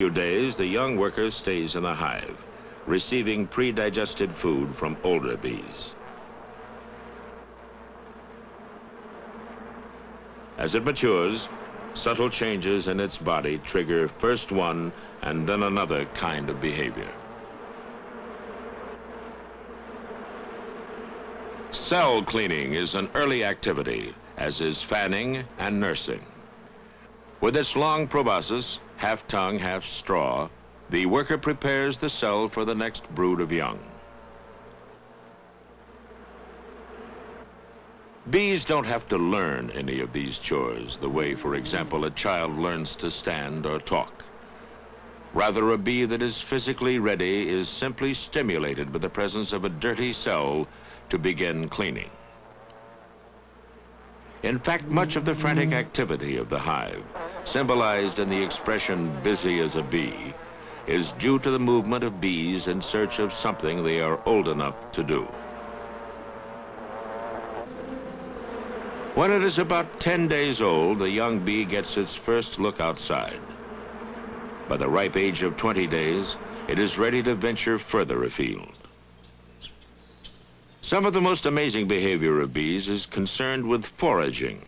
few days, the young worker stays in the hive, receiving pre-digested food from older bees. As it matures, subtle changes in its body trigger first one and then another kind of behavior. Cell cleaning is an early activity, as is fanning and nursing. With its long proboscis, half tongue, half straw, the worker prepares the cell for the next brood of young. Bees don't have to learn any of these chores the way, for example, a child learns to stand or talk. Rather, a bee that is physically ready is simply stimulated by the presence of a dirty cell to begin cleaning. In fact, much of the frantic activity of the hive, symbolized in the expression busy as a bee, is due to the movement of bees in search of something they are old enough to do. When it is about 10 days old, the young bee gets its first look outside. By the ripe age of 20 days, it is ready to venture further afield. Some of the most amazing behavior of bees is concerned with foraging.